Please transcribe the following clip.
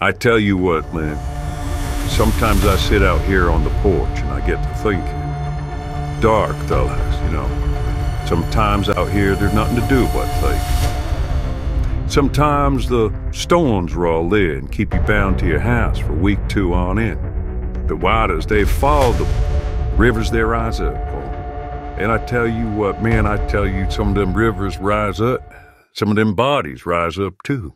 I tell you what, Lynn. Sometimes I sit out here on the porch and I get to thinking. Dark, fellas, you know. Sometimes out here there's nothing to do but think. Sometimes the stones roll in, and keep you bound to your house for week two on end. The waters, they fall, the rivers, they rise up. And I tell you what, man, I tell you, some of them rivers rise up, some of them bodies rise up too.